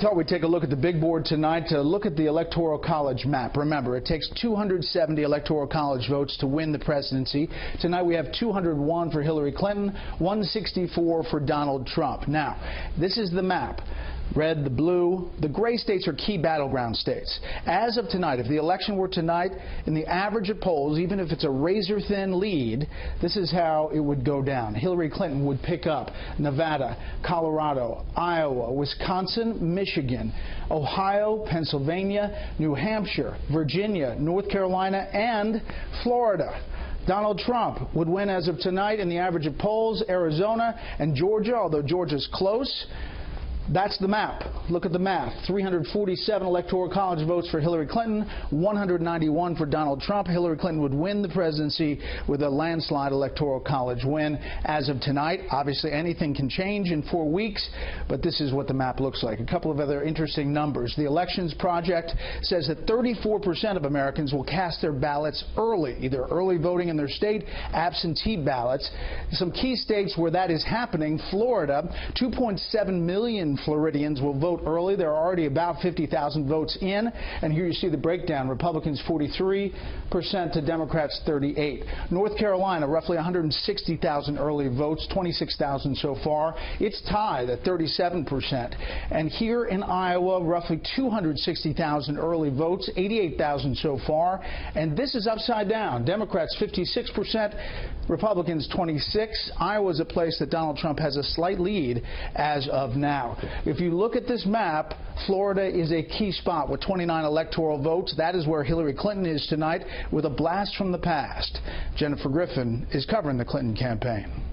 Thought we'd take a look at the big board tonight to look at the Electoral College map. Remember, it takes 270 Electoral College votes to win the presidency. Tonight we have 201 for Hillary Clinton, 164 for Donald Trump. Now, this is the map red, the blue. The gray states are key battleground states. As of tonight, if the election were tonight, in the average of polls, even if it's a razor thin lead, this is how it would go down. Hillary Clinton would pick up Nevada, Colorado, Iowa, Wisconsin, Michigan, Ohio, Pennsylvania, New Hampshire, Virginia, North Carolina, and Florida. Donald Trump would win as of tonight in the average of polls, Arizona and Georgia, although Georgia's close. That's the map. Look at the math. 347 electoral college votes for Hillary Clinton, 191 for Donald Trump. Hillary Clinton would win the presidency with a landslide electoral college win as of tonight. Obviously, anything can change in four weeks, but this is what the map looks like. A couple of other interesting numbers. The Elections Project says that 34% of Americans will cast their ballots early, either early voting in their state, absentee ballots. Some key states where that is happening, Florida, 2.7 million Floridians will vote early. There are already about 50,000 votes in. And here you see the breakdown. Republicans 43% to Democrats 38. North Carolina, roughly 160,000 early votes, 26,000 so far. It's tied at 37%. And here in Iowa, roughly 260,000 early votes, 88,000 so far. And this is upside down. Democrats 56%, Republicans 26. Iowa is a place that Donald Trump has a slight lead as of now. If you look at this map, Florida is a key spot with 29 electoral votes. That is where Hillary Clinton is tonight with a blast from the past. Jennifer Griffin is covering the Clinton campaign.